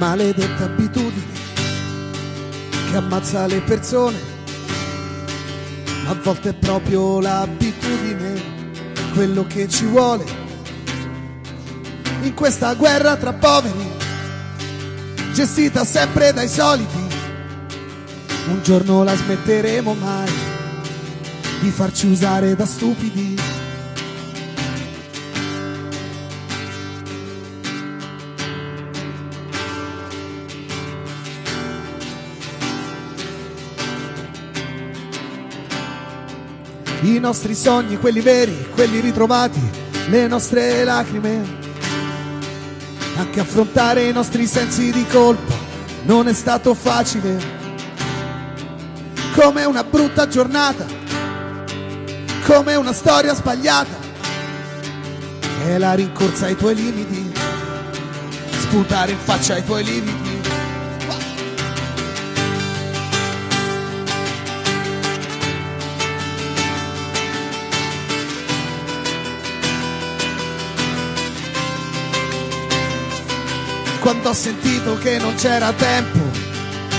maledetta abitudine che ammazza le persone, ma a volte è proprio l'abitudine quello che ci vuole in questa guerra tra poveri, gestita sempre dai soliti. Un giorno la smetteremo mai di farci usare da stupidi. I nostri sogni, quelli veri, quelli ritrovati, le nostre lacrime. Anche affrontare i nostri sensi di colpa non è stato facile. Come una brutta giornata, come una storia sbagliata. È la rincorsa ai tuoi limiti, sputare in faccia ai tuoi limiti. Quando ho sentito che non c'era tempo,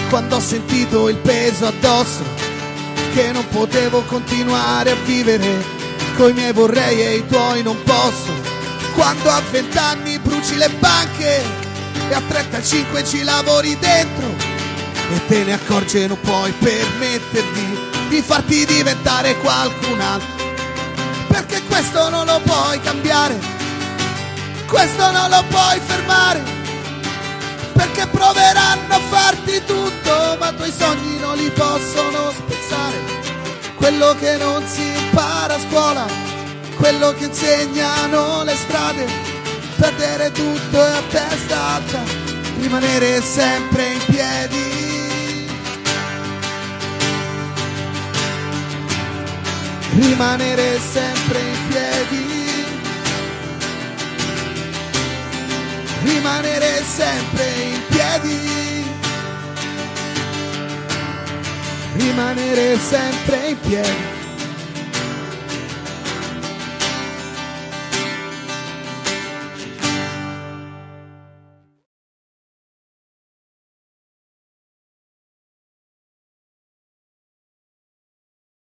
quando ho sentito il peso addosso, che non potevo continuare a vivere, coi miei vorrei e i tuoi non posso. Quando a vent'anni bruci le banche e a 35 ci lavori dentro e te ne accorgi e non puoi permetterti di farti diventare qualcun altro. Perché questo non lo puoi cambiare, questo non lo puoi fermare perché proveranno a farti tutto, ma i tuoi sogni non li possono spezzare. Quello che non si impara a scuola, quello che insegnano le strade, perdere tutto e a testa alta, rimanere sempre in piedi. Rimanere sempre in piedi. rimanere sempre rimanere sempre in piedi.